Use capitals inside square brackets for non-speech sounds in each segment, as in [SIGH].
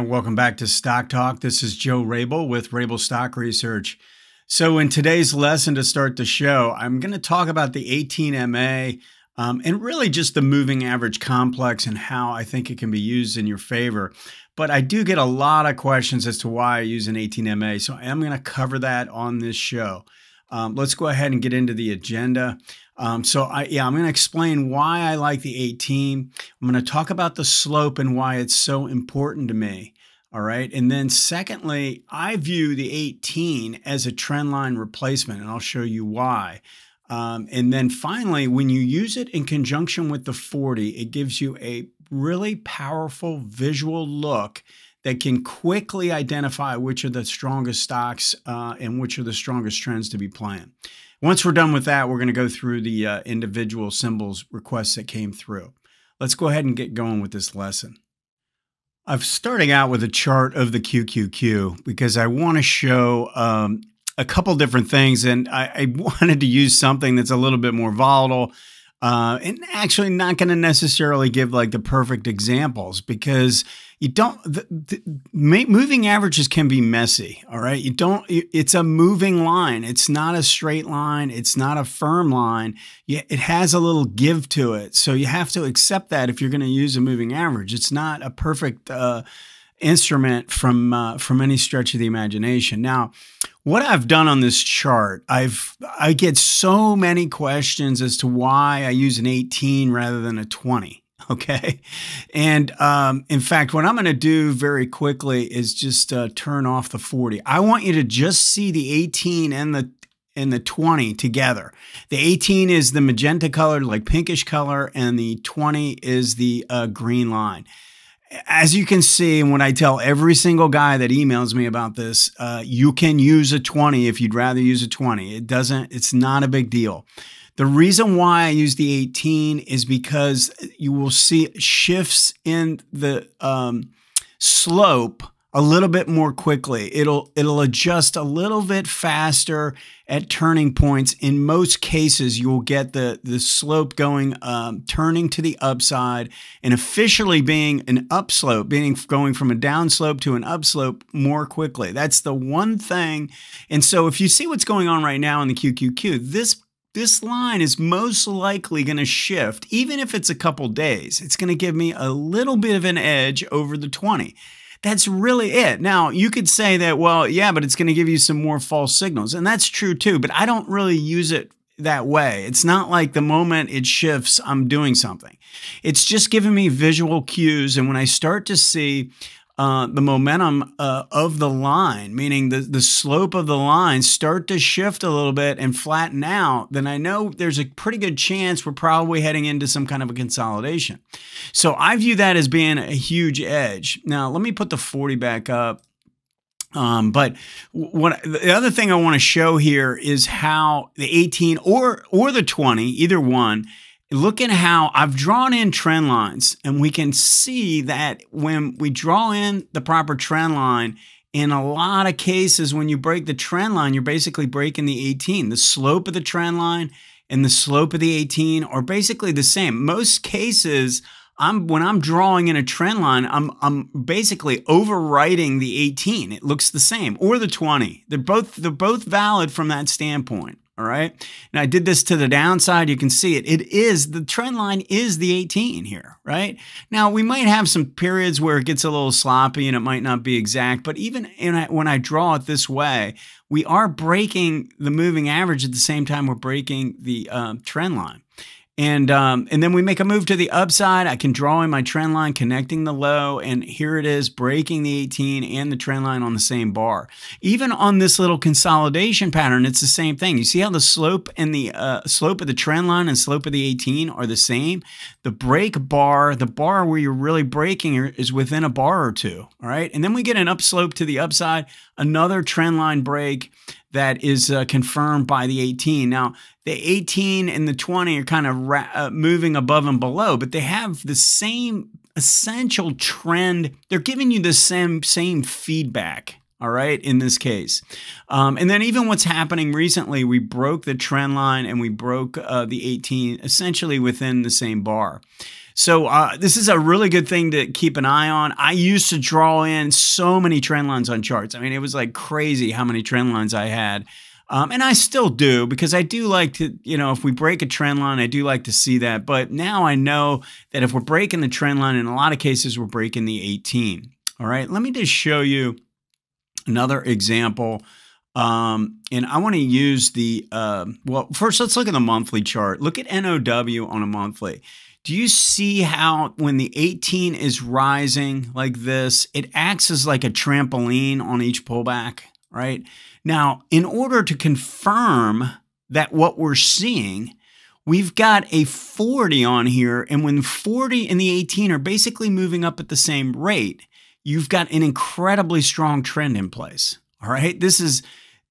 Hi, welcome back to Stock Talk. This is Joe Rabil with Rabil Stock Research. So, in today's lesson to start the show, I'm going to talk about the 18MA um, and really just the moving average complex and how I think it can be used in your favor. But I do get a lot of questions as to why I use an 18MA. So, I am going to cover that on this show. Um, let's go ahead and get into the agenda. Um, so I, yeah, I'm going to explain why I like the 18. I'm going to talk about the slope and why it's so important to me. All right. And then secondly, I view the 18 as a trend line replacement, and I'll show you why. Um, and then finally, when you use it in conjunction with the 40, it gives you a really powerful visual look that can quickly identify which are the strongest stocks uh, and which are the strongest trends to be playing. Once we're done with that, we're going to go through the uh, individual symbols requests that came through. Let's go ahead and get going with this lesson. I'm starting out with a chart of the QQQ because I want to show um, a couple different things, and I, I, [LAUGHS] wanted to use something that's a little bit more volatile uh, and actually not going to necessarily give like the perfect examples because you don't the, the, moving averages can be messy all right? You don't it's a moving line. It's not a straight line. It's not a firm line. It has a little give to it. So you have to accept that if you're going to use a moving average. It's not a perfect uh, instrument from uh, from any stretch of the imagination. Now what I've done on this chart, I've I get so many questions as to why I use an 18 rather than a 20. [LAUGHS] Okay. And um, in fact, what I'm going to do very quickly is just uh, turn off the 40. I want you to just see the 18 and the and the 20 together. The 18 is the magenta color, like pinkish color, and the 20 is the uh, green line as you can see, when I tell every single guy that emails me about this, uh, you can use a 20 if you'd rather use a 20. It doesn't, it's not a big deal. The reason why I use the 18 is because you will see shifts in the um, slope a little bit more quickly. It'll it'll adjust a little bit faster at turning points. In most cases, you'll get the the slope going um, turning to the upside and officially being an upslope, being going from a downslope to an upslope more quickly. That's the one thing. And so, if you see what's going on right now in the QQQ, this this line is most likely going to shift, even if it's a couple days. It's going to give me a little bit of an edge over the 20. That's really it. Now, you could say that, well, yeah, but it's going to give you some more false signals. And that's true too, but I don't really use it that way. It's not like the moment it shifts, I'm doing something. It's just giving me visual cues. And when I start to see uh, the momentum uh, of the line, meaning the, the slope of the line, start to shift a little bit and flatten out, then I know there's a pretty good chance we're probably heading into some kind of a consolidation. So I view that as being a huge edge. Now, let me put the 40 back up. Um, but what the other thing I want to show here is how the 18 or or the 20, either one, look at how I've drawn in trend lines and we can see that when we draw in the proper trend line, in a lot of cases, when you break the trend line, you're basically breaking the 18. The slope of the trend line and the slope of the 18 are basically the same. Most cases, I'm when I'm drawing in a trend line, I'm I'm basically overwriting the 18. It looks the same, or the 20. They're both they're both valid from that standpoint. All right. And I did this to the downside. You can see it. It is the trend line is the 18 here, right? Now we might have some periods where it gets a little sloppy and it might not be exact, but even when I draw it this way, we are breaking the moving average at the same time we're breaking the um, trend line. And, um, and then we make a move to the upside. I can draw in my trend line connecting the low, and here it is breaking the 18 and the trend line on the same bar. Even on this little consolidation pattern, it's the same thing. You see how the slope and the uh, slope of the trend line and slope of the 18 are the same? The break bar, the bar where you're really breaking is within a bar or two, all right? And then we get an upslope to the upside, another trend line break that is uh, confirmed by the 18. Now, the 18 and the 20 are kind of uh, moving above and below, but they have the same essential trend. They're giving you the same same feedback. All right, in this case. Um, and then, even what's happening recently, we broke the trend line and we broke uh, the 18 essentially within the same bar. So uh, this is a really good thing to keep an eye on. I used to draw in so many trend lines on charts. I mean, it was like crazy how many trend lines I had. Um, and I still do because I do like to, you know, if we break a trend line, I do like to see that. But now I know that if we're breaking the trend line, in a lot of cases, we're breaking the 18. All right, let me just show you another example. Um, and I want to use the, uh, well, first let's look at the monthly chart. Look at NOW on a monthly. Do you see how when the 18 is rising like this, it acts as like a trampoline on each pullback, right? Now, in order to confirm that what we're seeing, we've got a 40 on here. And when 40 and the 18 are basically moving up at the same rate, you've got an incredibly strong trend in place. All right. This is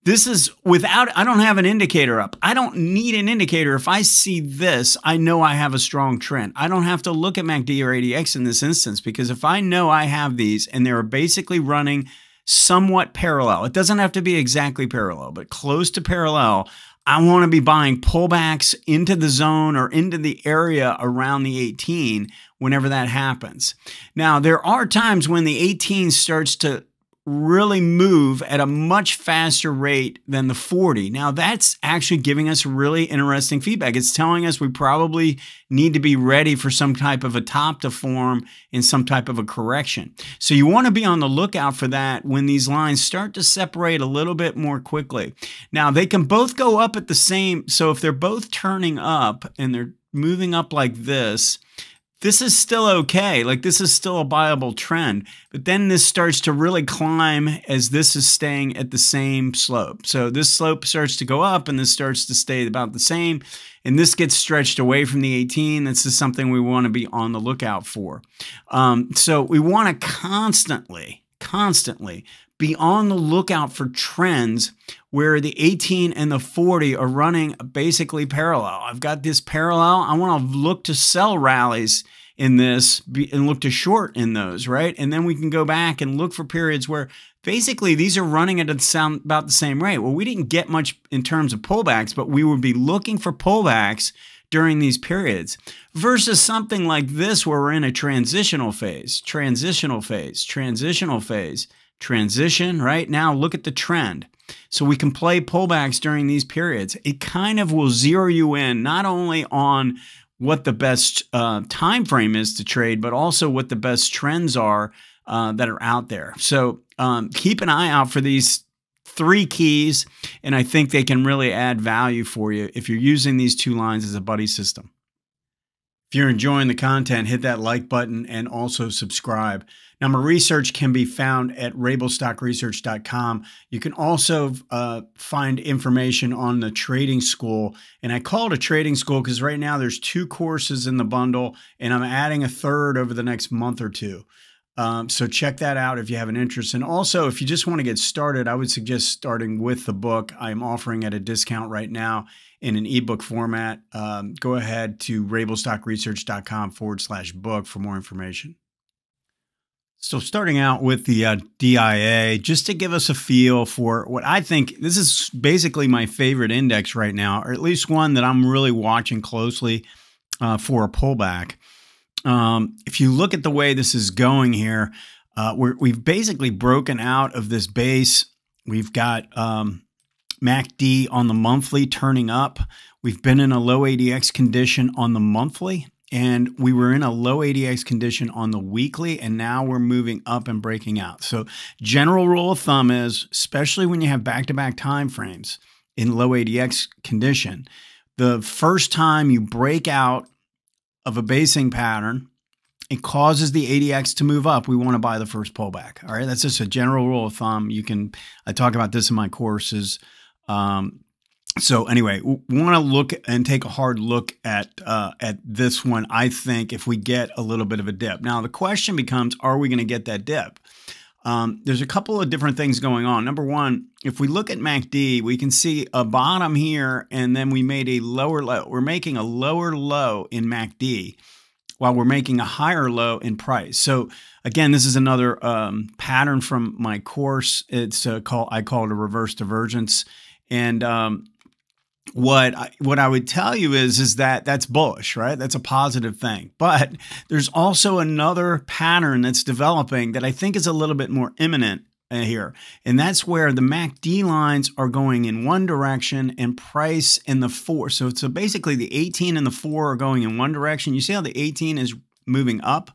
this is without I don't have an indicator up. I don't need an indicator. If I see this, I know I have a strong trend. I don't have to look at MACD or ADX in this instance because if I know I have these and they're basically running somewhat parallel. It doesn't have to be exactly parallel, but close to parallel. I want to be buying pullbacks into the zone or into the area around the 18 whenever that happens. Now, there are times when the 18 starts to really move at a much faster rate than the 40. Now, that's actually giving us really interesting feedback. It's telling us we probably need to be ready for some type of a top to form in some type of a correction. So, you want to be on the lookout for that when these lines start to separate a little bit more quickly. Now, they can both go up at the same, so if they're both turning up and they're moving up like this, this is still okay. Like this is still a viable trend. But then this starts to really climb as this is staying at the same slope. So this slope starts to go up and this starts to stay about the same. And this gets stretched away from the 18. This is something we want to be on the lookout for. Um, so we want to constantly, constantly be on the lookout for trends where the 18 and the 40 are running basically parallel. I've got this parallel. I want to look to sell rallies in this and look to short in those, right? And then we can go back and look for periods where basically these are running at about the same rate. Well, we didn't get much in terms of pullbacks, but we would be looking for pullbacks during these periods versus something like this where we're in a transitional phase, transitional phase, transitional phase transition, right? Now look at the trend. So we can play pullbacks during these periods. It kind of will zero you in not only on what the best uh, time frame is to trade, but also what the best trends are uh, that are out there. So um, keep an eye out for these three keys, and I think they can really add value for you if you're using these two lines as a buddy system. If you're enjoying the content, hit that like button and also subscribe. Now, my research can be found at rabilstockresearch.com. You can also uh, find information on the trading school. And I call it a trading school because right now there's two courses in the bundle, and I'm adding a third over the next month or two. Um, so check that out if you have an interest. And also, if you just want to get started, I would suggest starting with the book. I'm offering at a discount right now in an ebook format. Um, go ahead to rabilstockresearch.com forward slash book for more information. So, starting out with the uh, DIA, just to give us a feel for what I think this is basically my favorite index right now, or at least one that I'm really watching closely uh, for a pullback. Um, if you look at the way this is going here, uh, we have basically broken out of this base. We've got um, MACD on the monthly turning up. We've been in a low ADX condition on the monthly, and we were in a low ADX condition on the weekly, and now we're moving up and breaking out. So, general rule of thumb is, especially when you have back-to-back time frames in low ADX condition, the first time you break out of a basing pattern, it causes the ADX to move up. We want to buy the first pullback. All right. That's just a general rule of thumb. You can, I talk about this in my courses. Um, so anyway, want to look and take a hard look at uh, at this one. I think if we get a little bit of a dip, now the question becomes: Are we going to get that dip? Um, there's a couple of different things going on. Number one, if we look at MACD, we can see a bottom here, and then we made a lower low. We're making a lower low in MACD while we're making a higher low in price. So again, this is another um, pattern from my course. It's uh, called I call it a reverse divergence, and um, what I, what I would tell you is is that that's bullish, right? That's a positive thing. But there's also another pattern that's developing that I think is a little bit more imminent uh, here. And that's where the MACD lines are going in one direction and price in the four. So, so basically the 18 and the four are going in one direction. You see how the 18 is moving up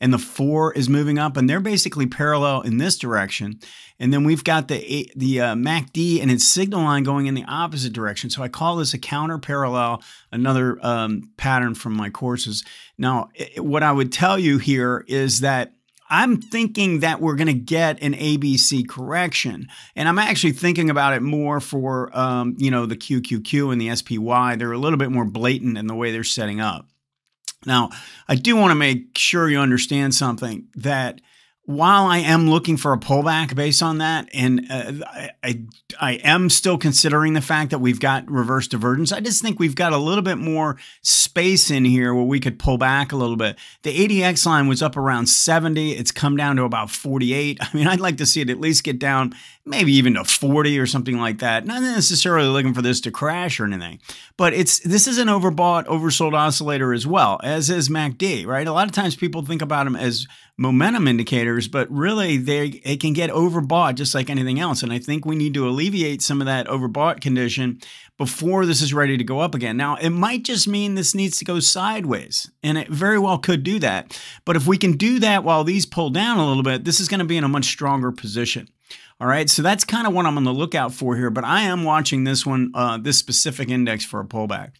and the four is moving up and they're basically parallel in this direction. And then we've got the the uh, MACD and its signal line going in the opposite direction. So I call this a counter parallel, another um, pattern from my courses. Now, it, what I would tell you here is that I'm thinking that we're going to get an ABC correction. And I'm actually thinking about it more for, um, you know, the QQQ and the SPY. They're a little bit more blatant in the way they're setting up. Now, I do want to make sure you understand something that while I am looking for a pullback based on that, and uh, I, I, I am still considering the fact that we've got reverse divergence, I just think we've got a little bit more space in here where we could pull back a little bit. The ADX line was up around 70. It's come down to about 48. I mean, I'd like to see it at least get down maybe even to 40 or something like that. Not necessarily looking for this to crash or anything, but it's this is an overbought, oversold oscillator as well, as is MACD, right? A lot of times people think about them as momentum indicators, but really they it can get overbought just like anything else. And I think we need to alleviate some of that overbought condition before this is ready to go up again. Now, it might just mean this needs to go sideways, and it very well could do that. But if we can do that while these pull down a little bit, this is going to be in a much stronger position. All right, so that's kind of what I'm on the lookout for here, but I am watching this one, uh, this specific index for a pullback.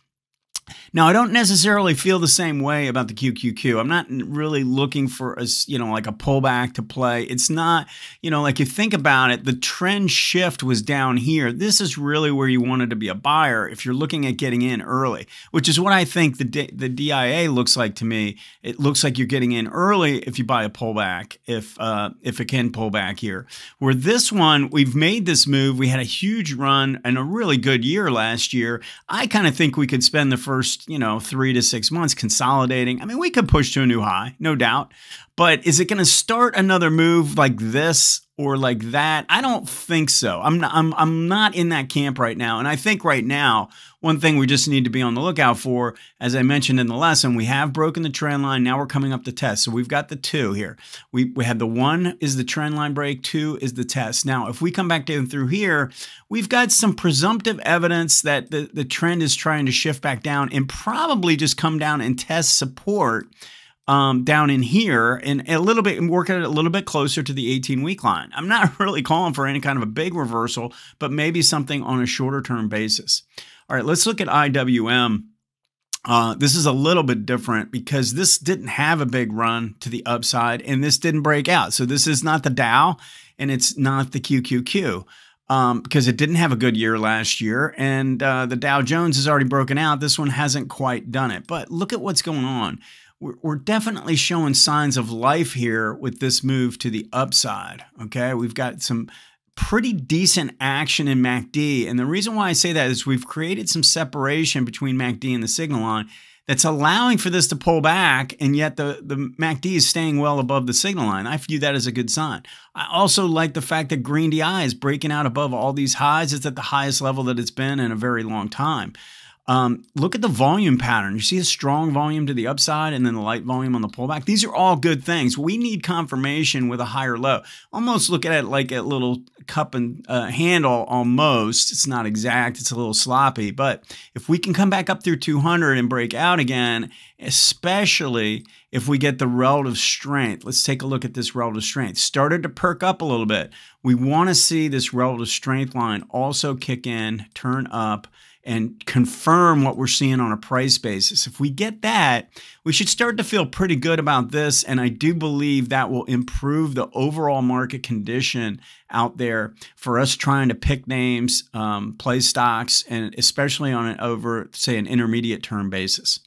Now, I don't necessarily feel the same way about the QQQ. I'm not really looking for a, you know, like a pullback to play. It's not, you know, like you think about it, the trend shift was down here. This is really where you wanted to be a buyer if you're looking at getting in early, which is what I think the the DIA looks like to me. It looks like you're getting in early if you buy a pullback, if uh, if it can pull back here. Where this one, we've made this move. We had a huge run and a really good year last year. I kind of think we could spend the first first, you know, three to six months consolidating. I mean, we could push to a new high, no doubt. But is it going to start another move like this or like that? I don't think so. I'm not, I'm I'm not in that camp right now. And I think right now, one thing we just need to be on the lookout for, as I mentioned in the lesson, we have broken the trend line. Now we're coming up the test. So we've got the two here. We we had the one is the trend line break, two is the test. Now, if we come back down through here, we've got some presumptive evidence that the, the trend is trying to shift back down and probably just come down and test support um, down in here and a little bit work it a little bit closer to the 18 week line. I'm not [LAUGHS] really calling for any kind of a big reversal, but maybe something on a shorter term basis. All right, let's look at IWM. Uh, this is a little bit different because this didn't have a big run to the upside and this didn't break out. So this is not the Dow and it's not the QQQ um, because it didn't have a good year last year. And uh, the Dow Jones has already broken out. This one hasn't quite done it. But look at what's going on we're, we're definitely showing signs of life here with this move to the upside. Okay, we've got some pretty decent action in MACD. And the reason why I say that is we've created some separation between MACD and the signal line that's allowing for this to pull back, and yet the, the MACD is staying well above the signal line. I view that as a good sign. I also like the fact that Green DI is breaking out above all these highs. It's at the highest level that it's been in a very long time. Um, look at the volume pattern. You see a strong volume to the upside and then the light volume on the pullback. These are all good things. We need confirmation with a higher low. Almost look at it like a little cup and uh, handle almost. It's not exact. It's a little sloppy. But if we can come back up through 200 and break out again, especially if we get the relative strength. Let's take a look at this relative strength. Started to perk up a little bit. We want to see this relative strength line also kick in, turn up, and confirm what we're seeing on a price basis. If we get that, we should start to feel pretty good about this. And I do believe that will improve the overall market condition out there for us trying to pick names, um, play stocks, and especially on an over, say, an intermediate term basis.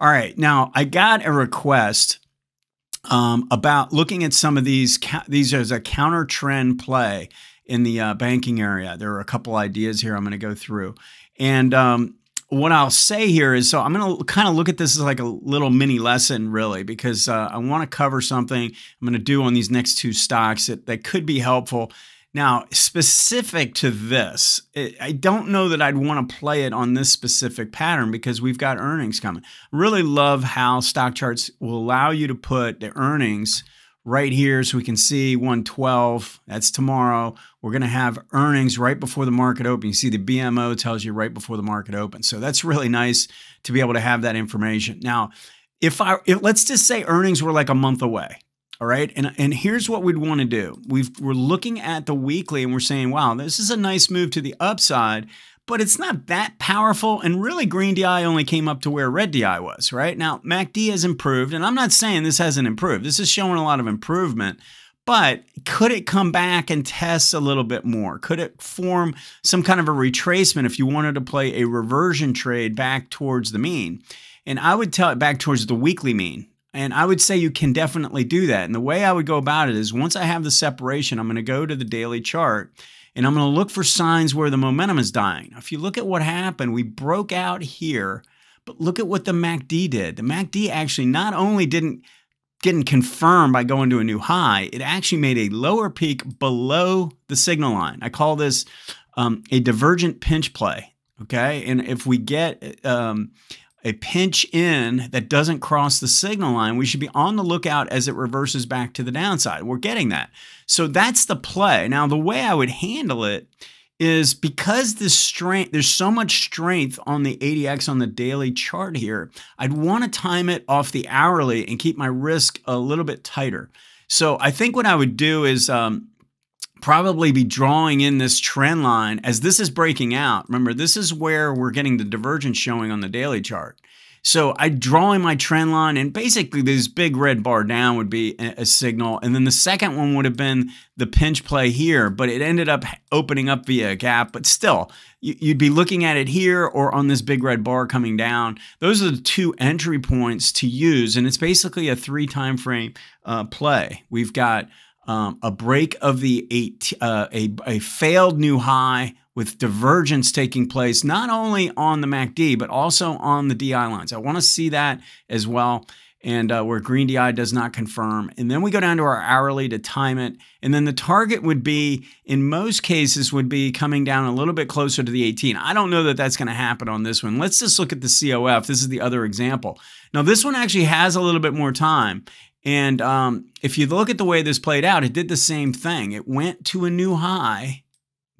All right, now I got a request um, about looking at some of these. These as a counter trend play in the uh, banking area. There are a couple ideas here I'm going to go through. And um, what I'll say here is so I'm going to kind of look at this as like a little mini lesson, really, because uh, I want to cover something I'm going to do on these next two stocks that, that could be helpful. Now, specific to this, I don't know that I'd want to play it on this specific pattern because we've got earnings coming. Really love how StockCharts will allow you to put the earnings right here so we can see 112. That's tomorrow. We're going to have earnings right before the market open. You see the BMO tells you right before the market opens. So that's really nice to be able to have that information. Now, if I if, let's just say earnings were like a month away. All right. And, and here's what we'd want to do. We've, we're looking at the weekly and we're saying, wow, this is a nice move to the upside, but it's not that powerful. And really, green DI only came up to where red DI was, right? Now, MACD has improved. And I'm not saying this hasn't improved. This is showing a lot of improvement. But could it come back and test a little bit more? Could it form some kind of a retracement if you wanted to play a reversion trade back towards the mean? And I would tell it back towards the weekly mean. And I would say you can definitely do that. And the way I would go about it is once I have the separation, I'm going to go to the daily chart and I'm going to look for signs where the momentum is dying. If you look at what happened, we broke out here, but look at what the MACD did. The MACD actually not only didn't getting confirmed by going to a new high, it actually made a lower peak below the signal line. I call this um, a divergent pinch play. Okay. And if we get um, a pinch in that doesn't cross the signal line, we should be on the lookout as it reverses back to the downside. We're getting that. So that's the play. Now, the way I would handle it is because this strength, there's so much strength on the ADX on the daily chart here, I'd want to time it off the hourly and keep my risk a little bit tighter. So I think what I would do is um, probably be drawing in this trend line as this is breaking out. Remember, this is where we're getting the divergence showing on the daily chart. So I draw in my trend line, and basically this big red bar down would be a signal. And then the second one would have been the pinch play here, but it ended up opening up via a gap. But still, you'd be looking at it here or on this big red bar coming down. Those are the two entry points to use, and it's basically a three time frame uh, play. We've got um, a break of the eight, uh, a, a failed new high with divergence taking place not only on the MACD but also on the DI lines. I want to see that as well. And uh, where green DI does not confirm. And then we go down to our hourly to time it. And then the target would be, in most cases, would be coming down a little bit closer to the 18. I don't know that that's going to happen on this one. Let's just look at the COF. This is the other example. Now, this one actually has a little bit more time. And um, if you look at the way this played out, it did the same thing. It went to a new high,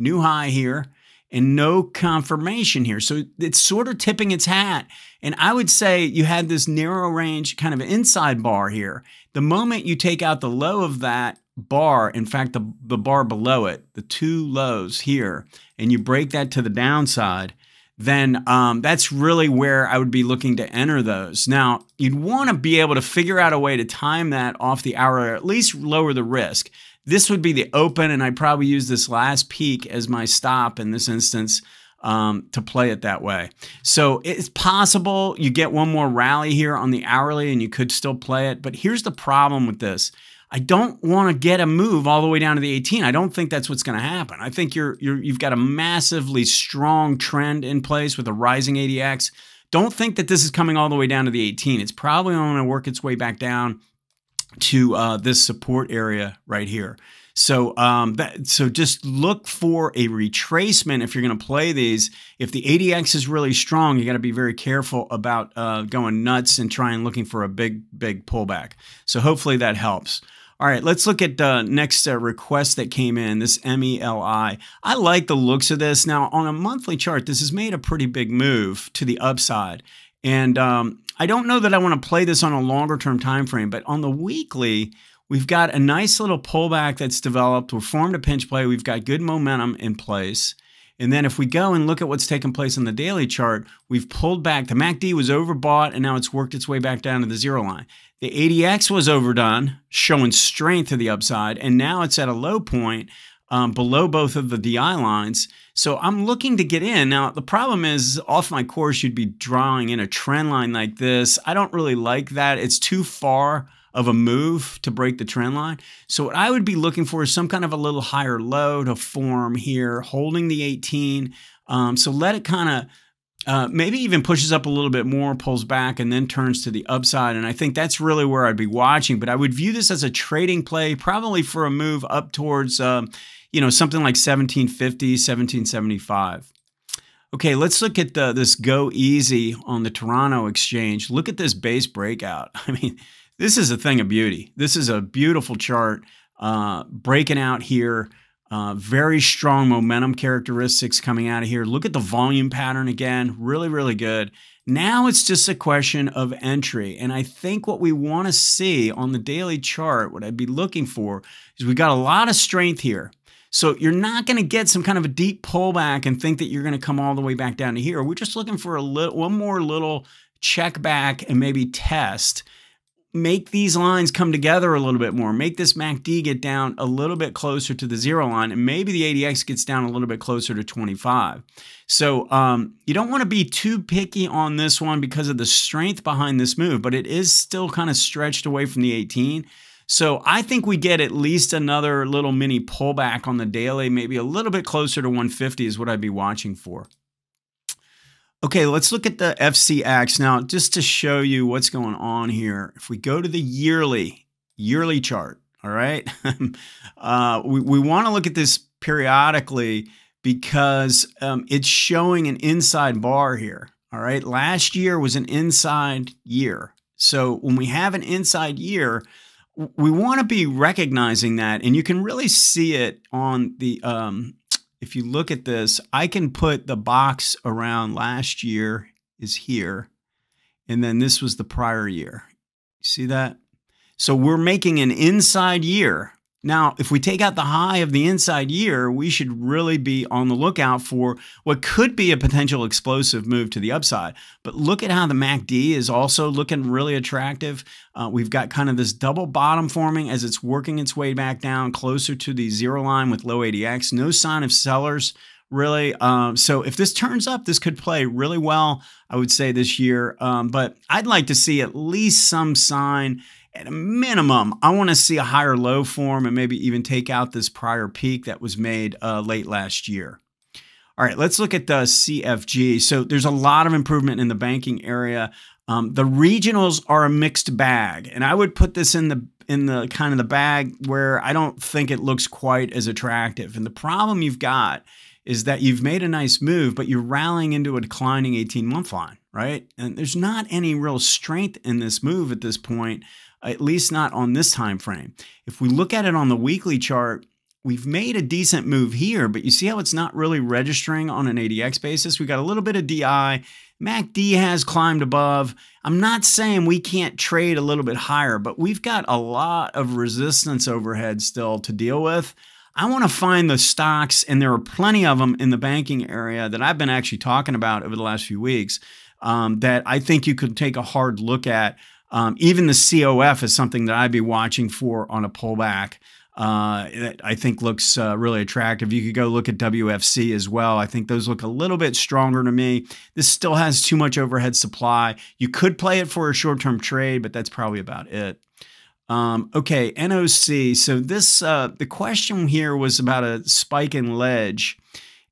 new high here, and no confirmation here. So it's sort of tipping its hat. And I would say you had this narrow range kind of inside bar here. The moment you take out the low of that bar, in fact, the, the bar below it, the two lows here, and you break that to the downside, then um, that's really where I would be looking to enter those. Now, you'd want to be able to figure out a way to time that off the hour or at least lower the risk. This would be the open, and I'd probably use this last peak as my stop in this instance um, to play it that way. So it's possible you get one more rally here on the hourly and you could still play it. But here's the problem with this I don't want to get a move all the way down to the 18. I don't think that's what's going to happen. I think you're, you're you've got a massively strong trend in place with a rising ADX. Don't think that this is coming all the way down to the 18. It's probably only going to work its way back down to uh, this support area right here. So, um, that, so just look for a retracement if you're going to play these. If the ADX is really strong, you got to be very careful about uh, going nuts and trying looking for a big, big pullback. So hopefully that helps. All right, let's look at the next uh, request that came in, this MELI. I like the looks of this. Now, on a monthly chart, this has made a pretty big move to the upside. And um, I don't know that I want to play this on a longer term time frame, but on the weekly, we've got a nice little pullback that's developed. We're formed a pinch play. We've got good momentum in place. And then if we go and look at what's taken place on the daily chart, we've pulled back. The MACD was overbought and now it's worked its way back down to the zero line. The ADX was overdone, showing strength to the upside, and now it's at a low point um, below both of the DI lines. So I'm looking to get in. Now, the problem is off my course, you'd be drawing in a trend line like this. I don't really like that. It's too far of a move to break the trend line. So what I would be looking for is some kind of a little higher low to form here, holding the 18. Um, so let it kind of uh, maybe even pushes up a little bit more, pulls back, and then turns to the upside. And I think that's really where I'd be watching. But I would view this as a trading play, probably for a move up towards, um, you know, something like 1750, 1775. Okay, let's look at the, this goeasy on the Toronto exchange. Look at this base breakout. [LAUGHS] I mean, this is a thing of beauty. This is a beautiful chart uh, breaking out here. Uh, very strong momentum characteristics coming out of here. Look at the volume pattern again. Really, really good. Now it's just a question of entry. And I think what we want to see on the daily chart, what I'd be looking for, is we got a lot of strength here. So you're not going to get some kind of a deep pullback and think that you're going to come all the way back down to here. We're just looking for a little, one more little check back and maybe test make these lines come together a little bit more. Make this MACD get down a little bit closer to the zero line, and maybe the ADX gets down a little bit closer to 25. So um, you don't want to be too picky on this one because of the strength behind this move, but it is still kind of stretched away from the 18. So I think we get at least another little mini pullback on the daily, maybe a little bit closer to 150 is what I'd be watching for. Okay, let's look at the FCX now, just to show you what's going on here. If we go to the yearly yearly chart, all right, [LAUGHS] uh, we we want to look at this periodically because um, it's showing an inside bar here. All right, last year was an inside year, so when we have an inside year, we want to be recognizing that, and you can really see it on the um, if you look at this, I can put the box around last year is here. And then this was the prior year. See that? So we're making an inside year now, if we take out the high of the inside year, we should really be on the lookout for what could be a potential explosive move to the upside. But look at how the MACD is also looking really attractive. Uh, we've got kind of this double bottom forming as it's working its way back down closer to the zero line with low ADX. No sign of sellers really. Um, so if this turns up, this could play really well, I would say, this year. Um, but I'd like to see at least some sign at a minimum, I want to see a higher low form and maybe even take out this prior peak that was made uh, late last year. All right, let's look at the CFG. So there's a lot of improvement in the banking area. Um, the regionals are a mixed bag, and I would put this in the in the kind of the bag where I don't think it looks quite as attractive. And the problem you've got is that you've made a nice move, but you're rallying into a declining 18 month line, right? And there's not any real strength in this move at this point at least not on this time frame. If we look at it on the weekly chart, we've made a decent move here, but you see how it's not really registering on an ADX basis? We got a little bit of DI. MACD has climbed above. I'm not saying we can't trade a little bit higher, but we've got a lot of resistance overhead still to deal with. I want to find the stocks, and there are plenty of them in the banking area that I've been actually talking about over the last few weeks um, that I think you could take a hard look at um, even the COF is something that I'd be watching for on a pullback. Uh, that I think looks uh, really attractive. You could go look at WFC as well. I think those look a little bit stronger to me. This still has too much overhead supply. You could play it for a short term trade, but that's probably about it. Um, okay, NOC. So this uh, the question here was about a spike in ledge.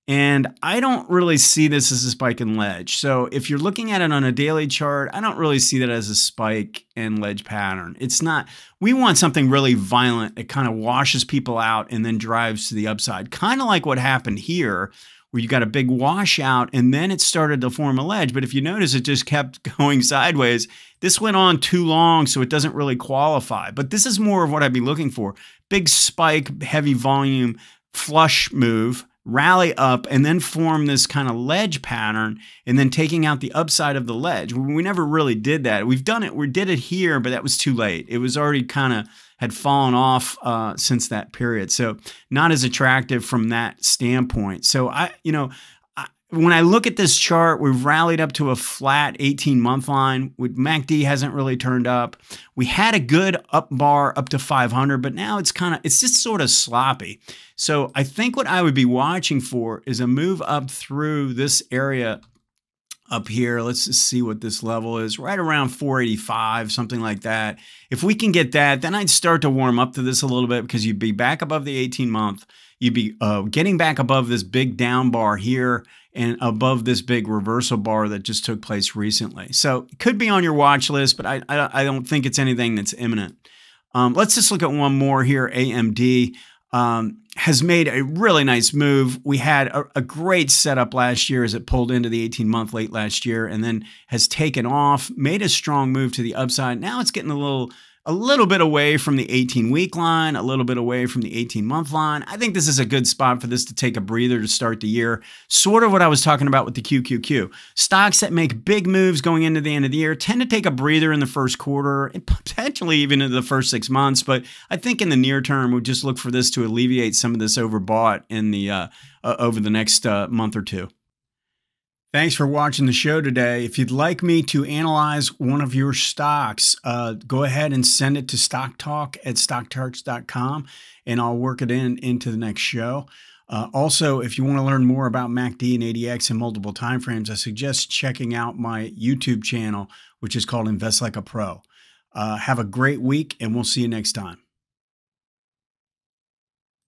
And I don't really see this as a spike in ledge. So if you're looking at it on a daily chart, I don't really see that as a spike in ledge pattern. It's not, we want something really violent that kind of washes people out and then drives to the upside. Kind of like what happened here, where you got a big washout and then it started to form a ledge. But if you notice, it just kept [LAUGHS] going sideways. This went on too long, so it doesn't really qualify. But this is more of what I'd be looking for. Big spike, heavy volume, flush move rally up and then form this kind of ledge pattern and then taking out the upside of the ledge. We never really did that. We've done it, we did it here, but that was too late. It was already kind of had fallen off uh, since that period. So not as attractive from that standpoint. So I, you know, when I look at this chart, we've rallied up to a flat 18 month line. MACD hasn't really turned up. We had a good up bar up to 500, but now it's kind of it's just sort of sloppy. So I think what I would be watching for is a move up through this area up here. Let's just see what this level is. Right around 485, something like that. If we can get that, then I'd start to warm up to this a little bit because you'd be back above the 18 month. You'd be uh, getting back above this big down bar here and above this big reversal bar that just took place recently. So it could be on your watch list, but I, I, I don't think it's anything that's imminent. Um, let's just look at one more here. AMD um, has made a really nice move. We had a, a, great setup last year as it pulled into the 18 month late last year and then has taken off, made a strong move to the upside. Now it's getting a little a little bit away from the 18 week line, a little bit away from the 18 month line. I think this is a good spot for this to take a breather to start the year. Sort of what I was talking about with the QQQ. Stocks that make big moves going into the end of the year tend to take a breather in the first quarter and [LAUGHS] potentially even in the first six months. But I think in the near term, we just look for this to alleviate some of this overbought in the uh, uh, over the next uh, month or two. Thanks for watching the show today. If you'd like me to analyze one of your stocks, uh, go ahead and send it to stocktalk at stockcharts.com and I'll work it in into the next show. Uh, also, if you want to learn more about MACD and ADX in multiple timeframes, I suggest checking out my YouTube channel, which is called Invest Like a Pro. Uh, have a great week, and we'll see you next time.